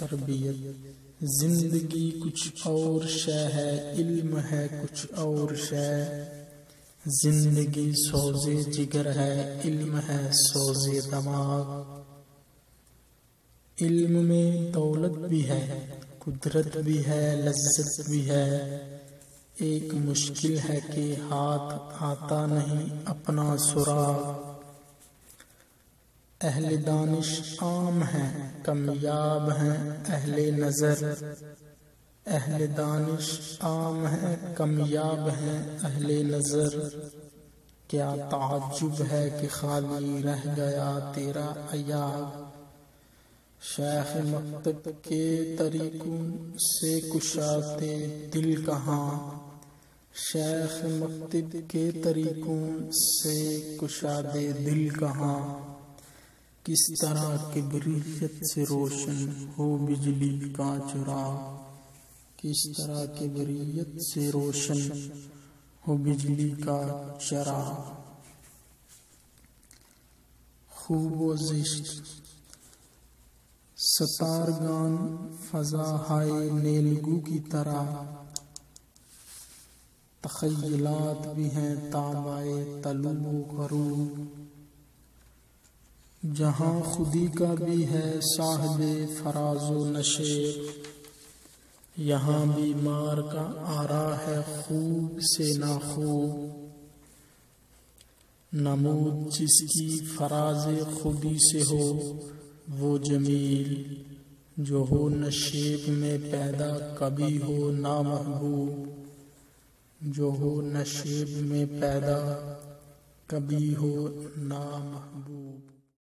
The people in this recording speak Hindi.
तरबियत। ज़िंदगी कुछ और शय है, इल्म है कुछ और शय। ज़िंदगी सोजे जिगर है, इल्म है सोजे दमाग। इल्म में दौलत भी है, कुदरत भी है, लज्जत भी है। एक मुश्किल है कि हाथ आता नहीं अपना सुराग। अहले दानिश आम हैं, कमयाब हैं, अहले नज़र। अहले दानिश आम हैं, कमयाब हैं, अहले नज़र। क्या ताजुब है कि खाली रह गया तेरा अयाब? शेख मकतब के तरीकों से कुशाते दिल कहाँ? शेख मकतब के तरीकों से कुशादे दिल कहाँ? किस तरह के बरीत से रोशन हो बिजली का चुरा किस तरह के बरीत से रोशन हो बिजली का चरा खूब सतार गान फजा हाय नेलगू की तरह। तखयलात भी हैं ताबाए तलू करू। जहाँ खुदी का भी है साहब फराजो नशे यहाँ बीमार का आरा है खूब से ना खूब नमूद जिसकी फराज खुदी से हो, वो जमील। जो हो नशेब में पैदा, कभी हो ना महबूब जो हो नशेब में पैदा, कभी हो ना महबूब